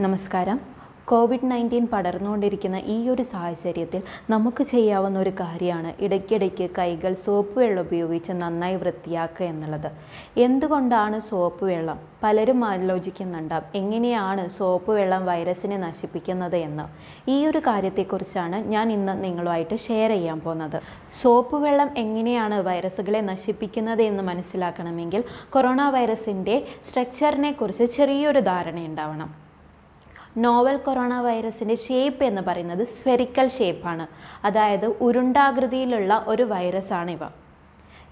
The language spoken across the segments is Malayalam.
നമസ്കാരം. കോവിഡ് നയന്റീൻ പടർന്നുകൊണ്ടിരിക്കുന്ന ഈ ഒരു സാഹചര്യത്തിൽ നമുക്ക് ചെയ്യാവുന്ന ഒരു കാര്യമാണ് ഇടയ്ക്കിടയ്ക്ക് കൈകൾ സോപ്പ് വെള്ളം ഉപയോഗിച്ച് നന്നായി വൃത്തിയാക്കുക എന്നുള്ളത്. എന്തുകൊണ്ടാണ് സോപ്പ് വെള്ളം? പലരും ആലോചിക്കുന്നുണ്ടാവും എങ്ങനെയാണ് സോപ്പ് വെള്ളം വൈറസിനെ നശിപ്പിക്കുന്നത് എന്ന്. ഈ ഒരു കാര്യത്തെക്കുറിച്ചാണ് ഞാൻ ഇന്ന് നിങ്ങളുമായിട്ട് ഷെയർ ചെയ്യാൻ പോകുന്നത്. സോപ്പ് വെള്ളം എങ്ങനെയാണ് വൈറസുകളെ നശിപ്പിക്കുന്നത് എന്ന് മനസ്സിലാക്കണമെങ്കിൽ കൊറോണ വൈറസിന്റെ സ്ട്രക്ചറിനെ കുറിച്ച് ചെറിയൊരു ധാരണയുണ്ടാവണം. നോവൽ കൊറോണ വൈറസിന്റെ ഷേപ്പ് എന്ന് പറയുന്നത് സ്ഫെറിക്കൽ ഷേപ്പാണ് അതായത് ഉരുണ്ടാകൃതിയിലുള്ള ഒരു വൈറസാണ് ഇവ.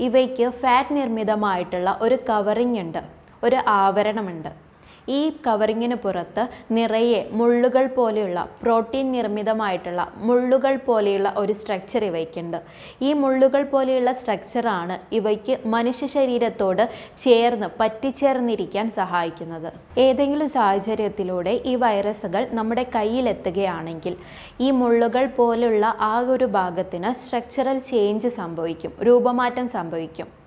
ഇവയ്ക്ക് ഫാറ്റ് നിർമ്മിതമായിട്ടുള്ള ഒരു കവറിംഗ് ഉണ്ട് ഒരു ആവരണമുണ്ട്. ഈ കവറിങ്ങിന് പുറത്ത് നിറയെ മുള്ളുകൾ പോലെയുള്ള പ്രോട്ടീൻ നിർമ്മിതമായിട്ടുള്ള മുള്ളുകൾ പോലെയുള്ള ഒരു സ്ട്രക്ചർ ഇവയ്ക്കുണ്ട്. ഈ മുള്ളുകൾ പോലെയുള്ള സ്ട്രക്ചറാണ് ഇവയ്ക്ക് മനുഷ്യ ശരീരത്തോട് ചേർന്ന് പറ്റിച്ചേർന്നിരിക്കാൻ സഹായിക്കുന്നത്. ഏതെങ്കിലും സാഹചര്യത്തിലൂടെ ഈ വൈറസുകൾ നമ്മുടെ കയ്യിലെത്തുകയാണെങ്കിൽ ഈ മുള്ളുകൾ പോലുള്ള ആ ഒരു ഭാഗത്തിന് സ്ട്രക്ചറൽ ചേഞ്ച് സംഭവിക്കും രൂപമാറ്റം സംഭവിക്കും.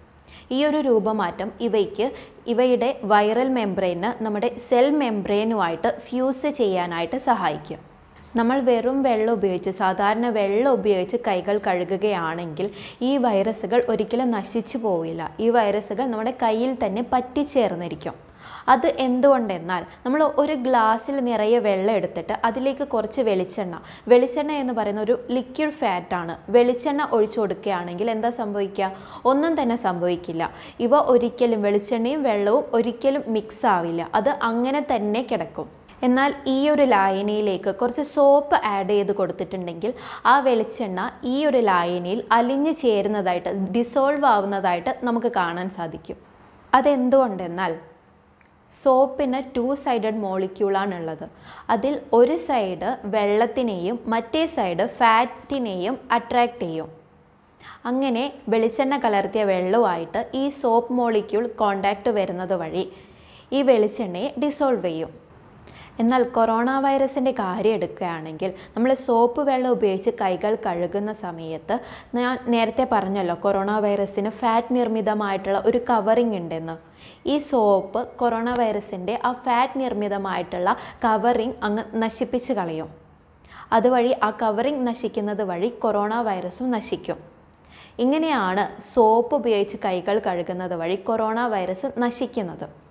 ഈ ഒരു രൂപമാറ്റം ഇവയ്ക്ക് ഇവയുടെ വൈറൽ മെംബ്രെയിന് നമ്മുടെ സെൽ മെംബ്രെയിനുമായിട്ട് ഫ്യൂസ് ചെയ്യാനായിട്ട് സഹായിക്കും. നമ്മൾ വെറും വെള്ളം ഉപയോഗിച്ച് സാധാരണ വെള്ളം ഉപയോഗിച്ച് കൈകൾ കഴുകുകയാണെങ്കിൽ ഈ വൈറസുകൾ ഒരിക്കലും നശിച്ചു പോവില്ല. ഈ വൈറസുകൾ നമ്മുടെ കയ്യിൽ തന്നെ പറ്റിച്ചേർന്നിരിക്കും. അത് എന്തുകൊണ്ടെന്നാൽ നമ്മൾ ഒരു ഗ്ലാസ്സിൽ നിറയെ വെള്ളം എടുത്തിട്ട് അതിലേക്ക് കുറച്ച് വെളിച്ചെണ്ണ. വെളിച്ചെണ്ണ എന്ന് പറയുന്ന ഒരു ലിക്വിഡ് ഫാറ്റാണ് വെളിച്ചെണ്ണ ഒഴിച്ചു കൊടുക്കുകയാണെങ്കിൽ എന്താ സംഭവിക്കുക? ഒന്നും തന്നെ സംഭവിക്കില്ല. ഇവ ഒരിക്കലും വെളിച്ചെണ്ണയും വെള്ളവും ഒരിക്കലും മിക്സ് ആവില്ല. അത് അങ്ങനെ തന്നെ കിടക്കും. എന്നാൽ ഈ ഒരു ലായനിയിലേക്ക് കുറച്ച് സോപ്പ് ആഡ് ചെയ്ത് കൊടുത്തിട്ടുണ്ടെങ്കിൽ ആ വെളിച്ചെണ്ണ ഈ ഒരു ലായനിയിൽ അലിഞ്ഞു ചേരുന്നതായിട്ട് ഡിസോൾവ് ആവുന്നതായിട്ട് നമുക്ക് കാണാൻ സാധിക്കും. അതെന്തുകൊണ്ടെന്നാൽ സോപ്പിന് ടു സൈഡഡ് മോളിക്യൂളാണുള്ളത്. അതിൽ ഒരു സൈഡ് വെള്ളത്തിനെയും മറ്റേ സൈഡ് ഫാറ്റിനെയും അട്രാക്റ്റ് ചെയ്യും. അങ്ങനെ വെളിച്ചെണ്ണ കലർത്തിയ വെള്ളവുമായിട്ട് ഈ സോപ്പ് മോളിക്യൂൾ കോണ്ടാക്റ്റ് വരുന്നത് വഴി ഈ വെളിച്ചെണ്ണയെ ഡിസോൾവ് ചെയ്യും. എന്നാൽ കൊറോണ വൈറസിന്റെ കാര്യം എടുക്കുകയാണെങ്കിൽ നമ്മൾ സോപ്പ് വെള്ളം ഉപയോഗിച്ച് കൈകൾ കഴുകുന്ന സമയത്ത് ഞാൻ നേരത്തെ പറഞ്ഞല്ലോ കൊറോണ വൈറസിന് ഫാറ്റ് നിർമ്മിതമായിട്ടുള്ള ഒരു കവറിംഗ് ഉണ്ടെന്ന്. ഈ സോപ്പ് കൊറോണ വൈറസിന്റെ ആ ഫാറ്റ് നിർമ്മിതമായിട്ടുള്ള കവറിംഗ് അങ്ങ് നശിപ്പിച്ച് കളയും. അതുവഴി ആ കവറിംഗ് നശിക്കുന്നത് വഴി കൊറോണ വൈറസും നശിക്കും. ഇങ്ങനെയാണ് സോപ്പ് ഉപയോഗിച്ച് കൈകൾ കഴുകുന്നത് വഴി കൊറോണ വൈറസ് നശിക്കുന്നത്.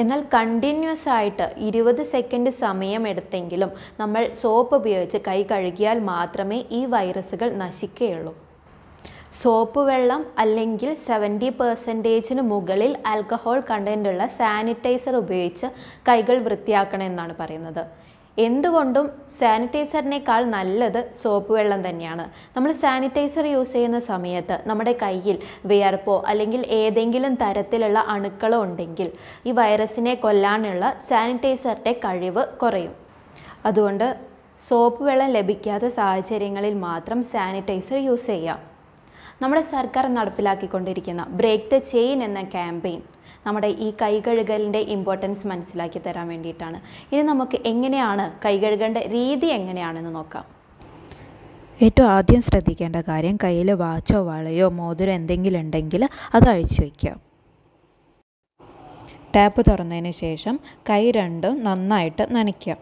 എന്നാൽ കണ്ടിന്യൂസ് ആയിട്ട് ഇരുപത് സെക്കൻഡ് സമയം എടുത്തെങ്കിലും നമ്മൾ സോപ്പ് ഉപയോഗിച്ച് കൈ കഴുകിയാൽ മാത്രമേ ഈ വൈറസുകൾ നശിക്കുകയുള്ളൂ. സോപ്പ് വെള്ളം അല്ലെങ്കിൽ സെവന്റി പെർസെന്റേജിന് മുകളിൽ ആൽക്കഹോൾ കണ്ടന്റുള്ള സാനിറ്റൈസർ ഉപയോഗിച്ച് കൈകൾ വൃത്തിയാക്കണമെന്നാണ് പറയുന്നത്. എന്തുകൊണ്ടും സാനിറ്റൈസറിനേക്കാൾ നല്ലത് സോപ്പ് വെള്ളം തന്നെയാണ്. നമ്മൾ സാനിറ്റൈസർ യൂസ് ചെയ്യുന്ന സമയത്ത് നമ്മുടെ കയ്യിൽ വിയർപ്പോ അല്ലെങ്കിൽ ഏതെങ്കിലും തരത്തിലുള്ള അണുക്കളോ ഉണ്ടെങ്കിൽ ഈ വൈറസിനെ കൊല്ലാനുള്ള സാനിറ്റൈസറിന്റെ കഴിവ് കുറയും. അതുകൊണ്ട് സോപ്പ് വെള്ളം ലഭിക്കാത്ത സാഹചര്യങ്ങളിൽ മാത്രം സാനിറ്റൈസർ യൂസ് ചെയ്യാം. നമ്മുടെ സർക്കാർ നടപ്പിലാക്കിക്കൊണ്ടിരിക്കുന്ന ബ്രേക്ക് ദ ചെയിൻ എന്ന ക്യാമ്പയിൻ നമ്മുടെ ഈ കൈ കഴുകലിന്റെ ഇമ്പോർട്ടൻസ് മനസ്സിലാക്കി തരാൻ വേണ്ടിയിട്ടാണ്. ഇനി നമുക്ക് എങ്ങനെയാണ് കൈ കഴുകേണ്ട രീതി എങ്ങനെയാണെന്ന് നോക്കാം. ഏറ്റവും ആദ്യം ശ്രദ്ധിക്കേണ്ട കാര്യം കയ്യിൽ വാച്ചോ വളയോ മോതിരം എന്തെങ്കിലും ഉണ്ടെങ്കിൽ അത് അഴിച്ചു വയ്ക്കുക. ടാപ്പ് തുറന്നതിന് ശേഷം കൈ രണ്ടും നന്നായിട്ട് നനയ്ക്കുക.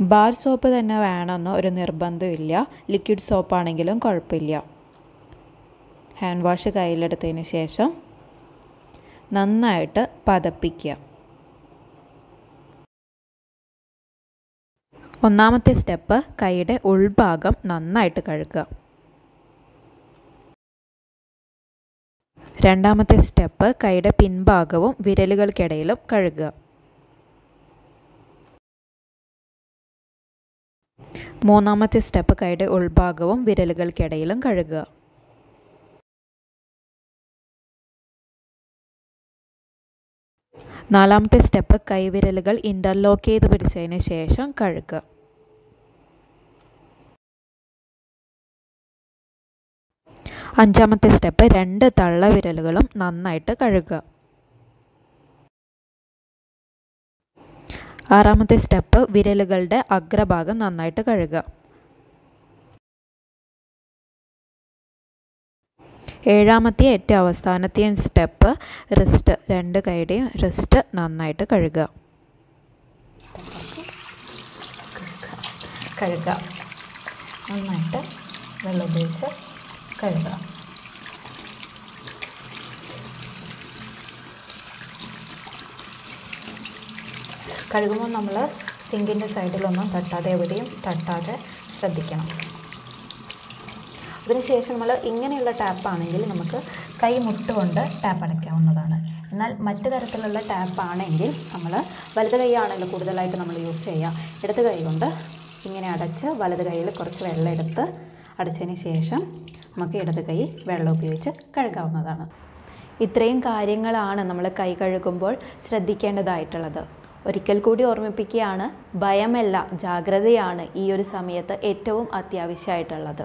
ബാർ സോപ്പ് തന്നെ വേണമെന്ന് ഒരു നിർബന്ധമില്ല ലിക്വിഡ് സോപ്പാണെങ്കിലും കുഴപ്പമില്ല. ഹാൻഡ് വാഷ് കയ്യിലെടുത്തതിന് ശേഷം നന്നായിട്ട് പതപ്പിക്കുക. ഒന്നാമത്തെ സ്റ്റെപ്പ് കൈയുടെ ഉൾഭാഗം നന്നായിട്ട് കഴുകുക. രണ്ടാമത്തെ സ്റ്റെപ്പ് കൈയുടെ പിൻഭാഗവും വിരലുകൾക്കിടയിലും കഴുകുക. മൂന്നാമത്തെ സ്റ്റെപ്പ് കൈയുടെ ഉൾഭാഗവും വിരലുകൾക്കിടയിലും കഴുകുക. നാലാമത്തെ സ്റ്റെപ്പ് കൈവിരലുകൾ ഇന്റർലോക്ക് ചെയ്ത് പിടിച്ചതിന് ശേഷം കഴുകുക. അഞ്ചാമത്തെ സ്റ്റെപ്പ് രണ്ട് തള്ള വിരലുകളും നന്നായിട്ട് കഴുകുക. ആറാമത്തെ സ്റ്റെപ്പ് വിരലുകളുടെ അഗ്രഭാഗം നന്നായിട്ട് കഴുകുക. ഏഴാമത്തെ ഏറ്റവും അവസാനത്തെ സ്റ്റെപ്പ് റിസ്റ്റ് രണ്ട് കൈയുടെയും റിസ്റ്റ് നന്നായിട്ട് കഴുകുക. കഴുകുക. നന്നായിട്ട് വെള്ളം ഉപയോഗിച്ച് കഴുകുക. കഴുകുമ്പോൾ നമ്മൾ സിങ്കിന്റെ സൈഡിലൊന്നും തട്ടാതെ എവിടെയും തട്ടാതെ ശ്രദ്ധിക്കണം. അതിനുശേഷം നമ്മൾ ഇങ്ങനെയുള്ള ടാപ്പാണെങ്കിൽ നമുക്ക് കൈ മുട്ടുകൊണ്ട് ടാപ്പ് അടയ്ക്കാവുന്നതാണ്. എന്നാൽ മറ്റു തരത്തിലുള്ള ടാപ്പാണെങ്കിൽ നമ്മൾ വലത് കൈയാണല്ലോ കൂടുതലായിട്ട് നമ്മൾ യൂസ് ചെയ്യുക. ഇടത് കൈ കൊണ്ട് ഇങ്ങനെ അടച്ച് വലത് കൈയിൽ കുറച്ച് വെള്ളം എടുത്ത് അടച്ചതിന് ശേഷം നമുക്ക് ഇടത് കൈ വെള്ളം ഉപയോഗിച്ച് കഴുകാവുന്നതാണ്. ഇത്രയും കാര്യങ്ങളാണ് നമ്മൾ കൈ കഴുകുമ്പോൾ ശ്രദ്ധിക്കേണ്ടതായിട്ടുള്ളത്. ഒരിക്കൽ കൂടി ഓർമ്മിപ്പിക്കുകയാണ് ഭയമല്ല ജാഗ്രതയാണ് ഈ ഒരു സമയത്ത് ഏറ്റവും അത്യാവശ്യമായിട്ടുള്ളത്.